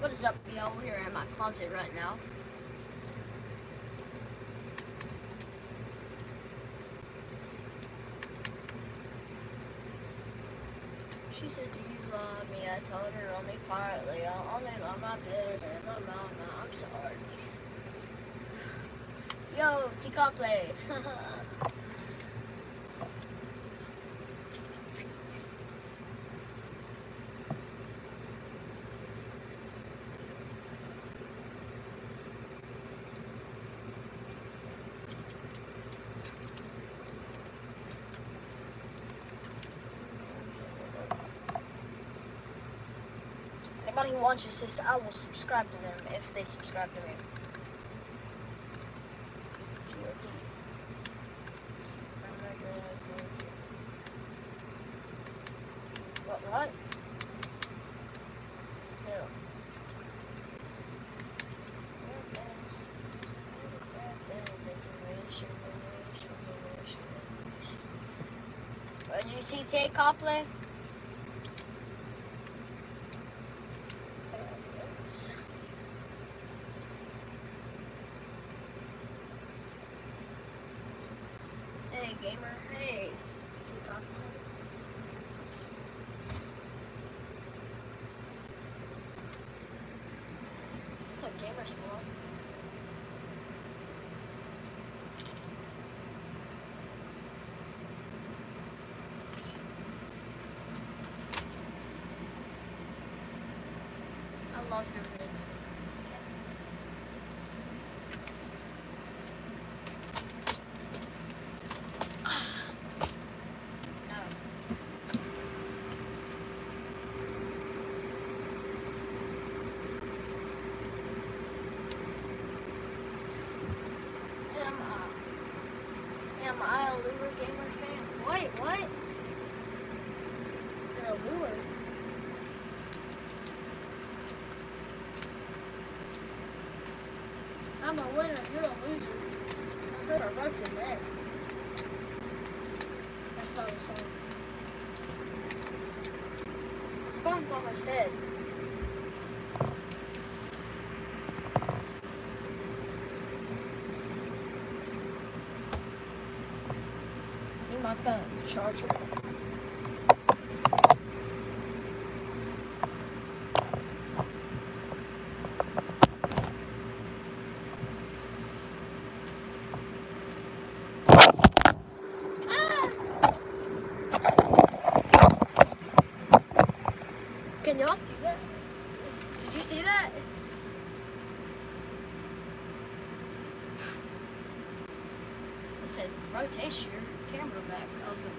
What is up, y'all? We're here in my closet right now. She said, do you love me? I told her only partly. I only love my bed and my mama. I'm sorry. Yo, T-Coplay. Anybody I will subscribe to them if they subscribe to me. Oh G-O-D. What, what? What did you see, Tay Copley? Hey, gamer. Hey. A gamer squad. I love vids. No. Am I, am I a Lure Gamer fan? Wait, what? You're a Lure? I'm a winner, you're a loser. I heard I broke your neck. That's not a song. Phone's almost dead. Need my phone charger. Ah! Can y'all see that? Did you see that? It said rotate your camera back. I was like,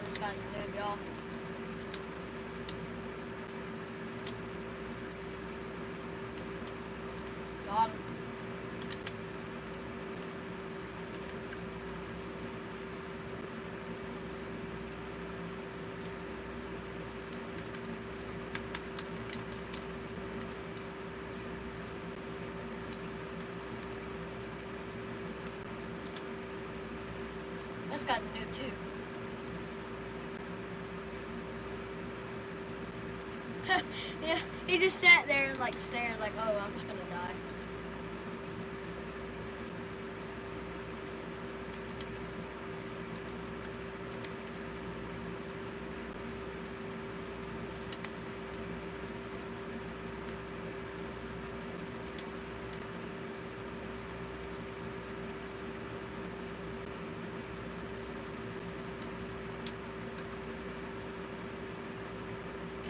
Oh, this guy's a noob, y'all. Got him. This guy's a noob too. yeah, he just sat there and like stared like, oh, I'm just gonna die.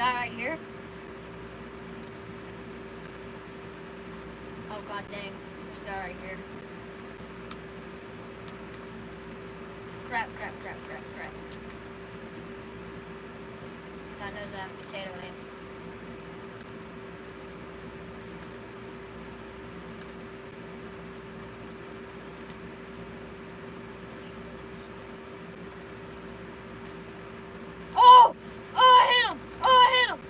Guy right here. Oh god dang. A guy right here. Crap, crap, crap, crap, crap. This guy knows I have potato aim. Oh! Oh, I hit him! Oh, I hit him!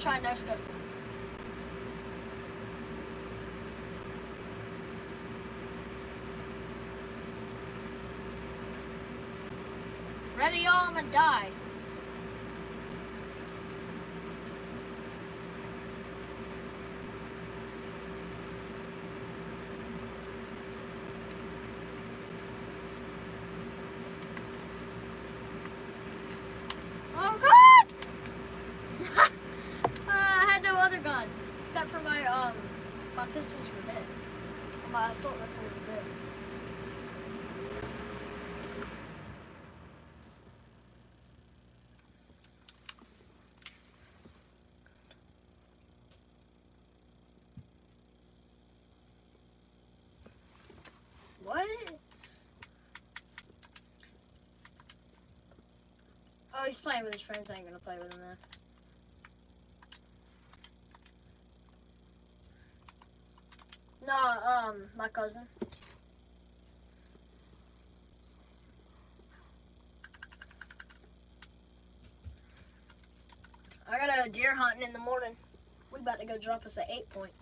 Trying no scope. Ready, y'all? I'm gonna die. Oh god! uh, I had no other gun except for my um my pistols were dead. My assault rifle was dead. What? Oh, he's playing with his friends. I ain't gonna play with him then. No, um, my cousin. I gotta go deer hunting in the morning. We about to go drop us an eight point.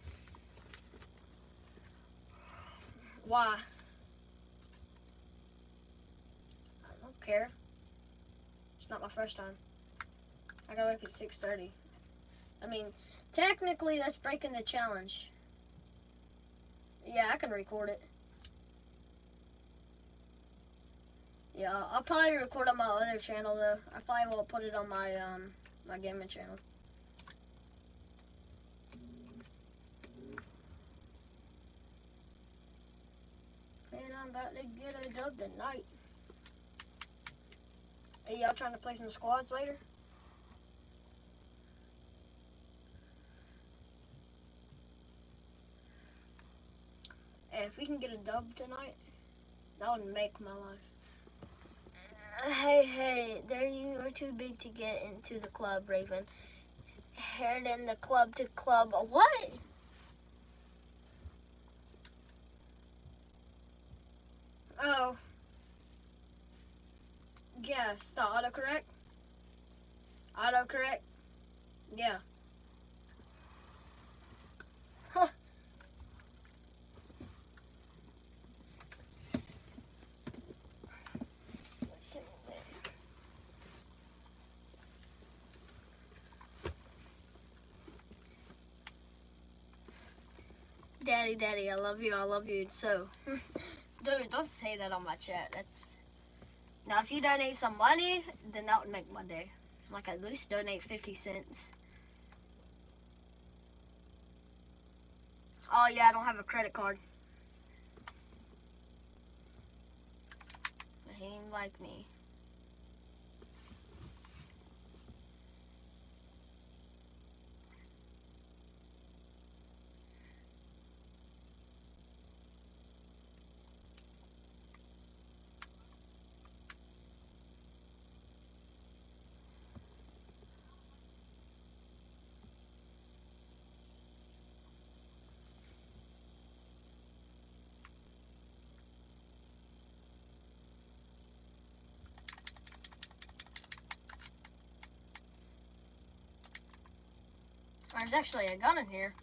Why? I don't care. It's not my first time. I gotta wake at 6.30. I mean, technically that's breaking the challenge. Yeah, I can record it. Yeah, I'll probably record on my other channel though. I probably will put it on my um my gaming channel. And I'm about to get a dub tonight. Hey, y'all trying to play some squads later? If we can get a dub tonight, that would make my life. Hey, hey, there you are too big to get into the club, Raven. Head in the club to club. What? Oh. Yeah, start autocorrect. Autocorrect. Yeah. Daddy, daddy, I love you, I love you. So, dude, don't say that on my chat. That's now, if you donate some money, then that would make my day. Like, at least donate 50 cents. Oh, yeah, I don't have a credit card. He ain't like me. There's actually a gun in here.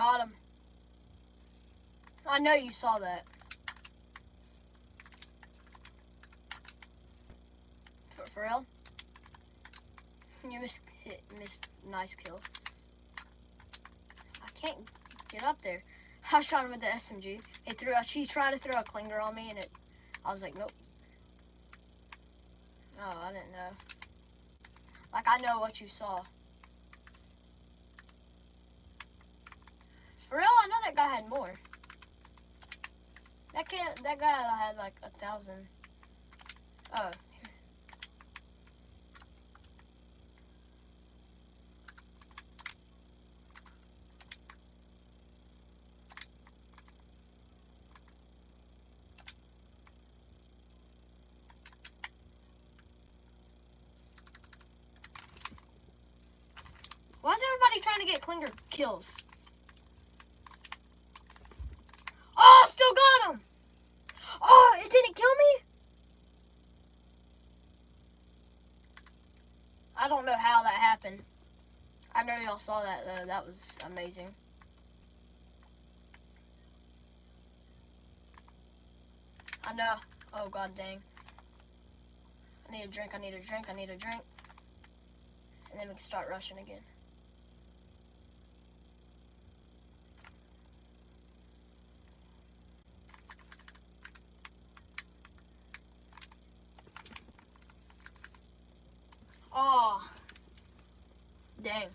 Got him. I know you saw that. For, for real? You missed, hit, missed, nice kill. I can't get up there. I shot him with the SMG. He threw, she tried to throw a clinger on me and it, I was like, nope. Oh, I didn't know. Like, I know what you saw. For real, I know that guy had more. That kid, that guy had like a thousand. Oh. Why is everybody trying to get Clinger kills? Oh, still got him. Oh, it didn't kill me? I don't know how that happened. I know y'all saw that though. That was amazing. I know. Oh god dang. I need a drink, I need a drink, I need a drink. And then we can start rushing again. Oh. Dang.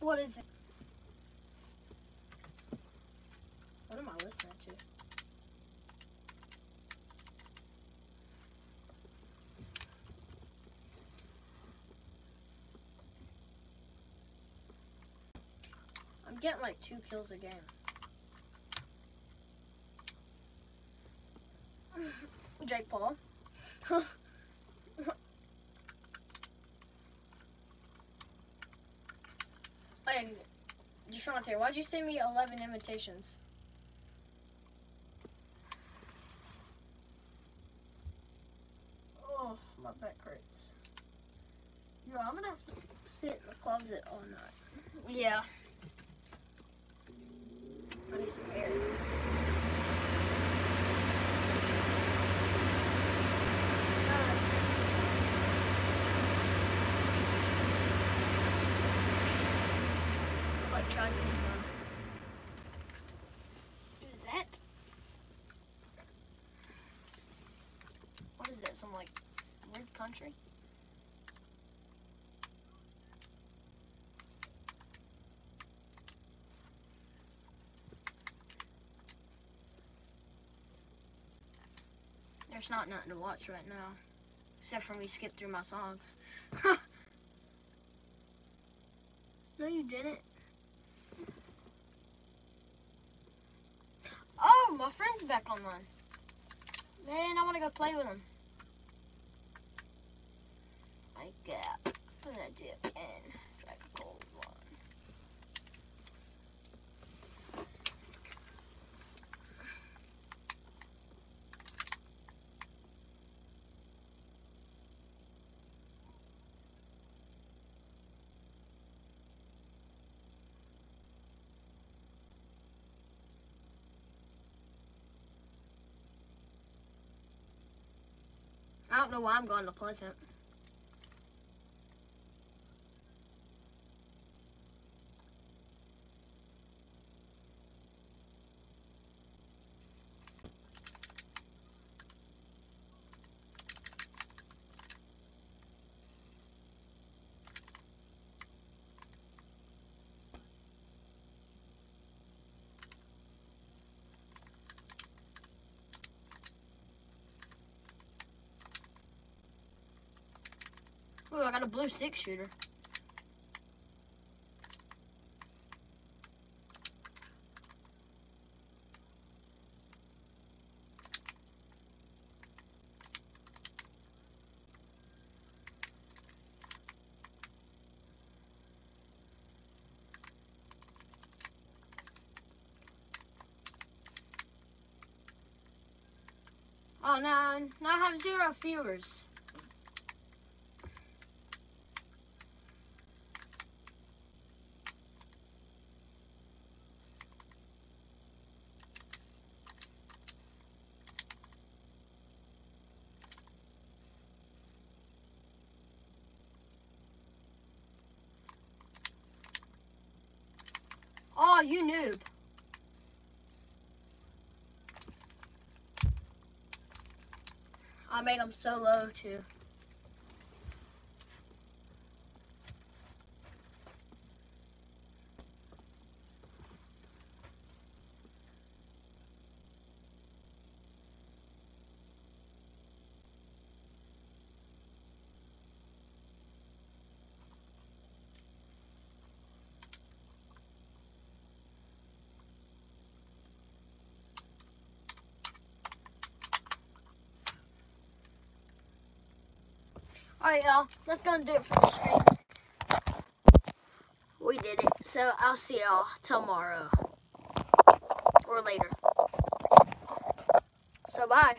What is it? What am I listening to? I'm getting like two kills a game. Jake Paul. hey, Deshante, why'd you send me 11 invitations? My back hurts. Yo, I'm gonna have to sit in the closet all night. Yeah. I need some air. Like try this. Who's that? What is that? Some like weird country? There's not nothing to watch right now. Except for me skip through my songs. no, you didn't. Oh, my friend's back online. Man, I want to go play with him. Like that. I'm gonna dip in. Strike a cold one. I don't know why I'm going to Pleasant. Ooh, I got a blue six shooter. Oh, no, now I have zero viewers. You noob. I made them so low too. Oh, Alright, y'all. That's going to do it for the stream. We did it. So, I'll see y'all tomorrow. Or later. So, bye.